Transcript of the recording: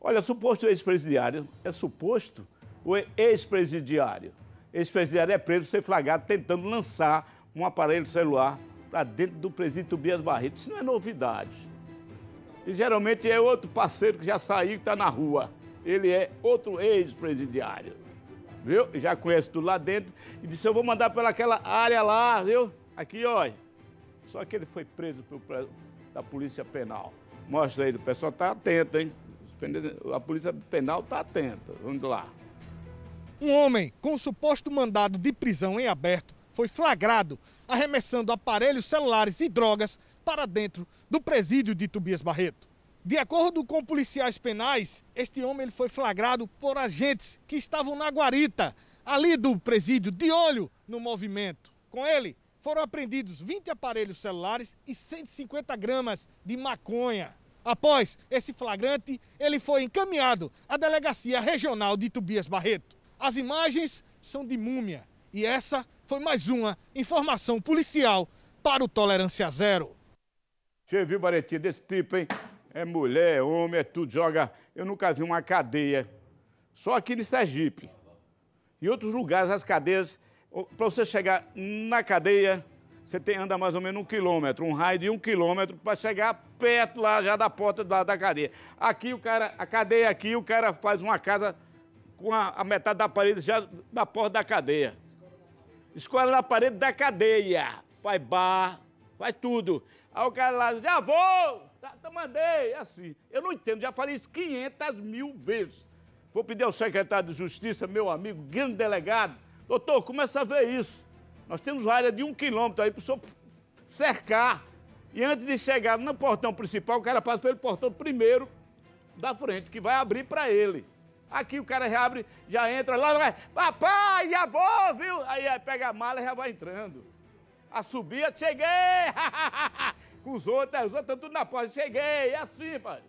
Olha, suposto ex-presidiário é suposto o ex-presidiário. Ex-presidiário é preso ser flagrado tentando lançar um aparelho celular para dentro do presídio Tobias Barreto. Isso não é novidade. E geralmente é outro parceiro que já saiu e está na rua. Ele é outro ex-presidiário. Viu? Já conhece tudo lá dentro. E disse: Eu vou mandar pelaquela área lá, viu? Aqui, olha. Só que ele foi preso pelo, da Polícia Penal. Mostra aí, o pessoal está atento, hein? A Polícia Penal está atenta. Vamos lá. Um homem com suposto mandado de prisão em aberto foi flagrado arremessando aparelhos celulares e drogas para dentro do presídio de Tobias Barreto. De acordo com policiais penais, este homem ele foi flagrado por agentes que estavam na guarita, ali do presídio, de olho no movimento. Com ele, foram apreendidos 20 aparelhos celulares e 150 gramas de maconha. Após esse flagrante, ele foi encaminhado à Delegacia Regional de Tobias Barreto. As imagens são de múmia e essa foi mais uma informação policial para o Tolerância Zero. Você viu, Baretinha, desse tipo, hein? É mulher, é homem, é tudo, joga. Eu nunca vi uma cadeia. Só aqui em Sergipe. Em outros lugares, as cadeias, para você chegar na cadeia, você tem, anda mais ou menos um quilômetro, um raio de um quilômetro para chegar perto lá já da porta da, da cadeia. Aqui o cara, a cadeia aqui, o cara faz uma casa com a, a metade da parede já da porta da cadeia. Escola na parede da cadeia. Faz bar, faz tudo. Aí o cara lá, já vou, tá, tá, mandei, é assim. Eu não entendo, já falei isso 500 mil vezes. Vou pedir ao secretário de Justiça, meu amigo, grande delegado, doutor, começa a ver isso. Nós temos uma área de um quilômetro aí para o senhor cercar. E antes de chegar no portão principal, o cara passa pelo portão primeiro da frente, que vai abrir para ele. Aqui o cara já abre, já entra lá, vai, papai, já vou, viu? Aí, aí pega a mala e já vai entrando. A subida, cheguei! Com os outros, os outros estão tudo na porta, cheguei, é assim, pai.